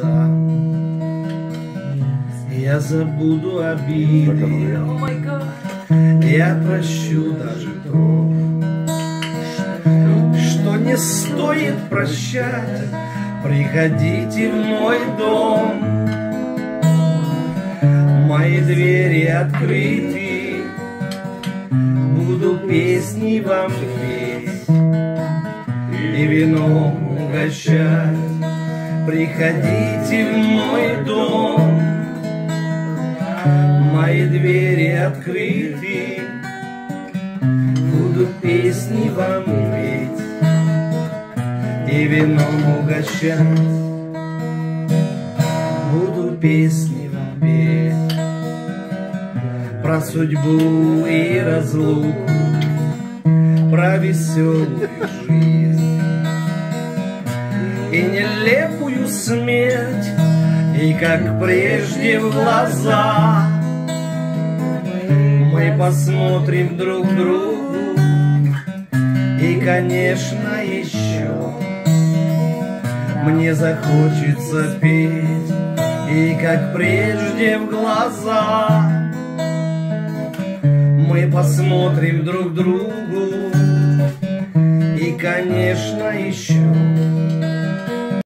сам. Я забуду обиды, я прощу даже то, что не стоит прощать. Приходите в мой дом, мои двери открыты, буду песни вам петь и вином угощать. Приходите в мой дом, мои двери открыты, буду песни вам петь и вином угощать. Буду песни вам петь про судьбу и разлуку, про веселую жизнь нелепую смерть, и как прежде в глаза. Мы посмотрим друг другу, и, конечно, еще. Мне захочется петь, и как прежде в глаза. Мы посмотрим друг другу, и, конечно, еще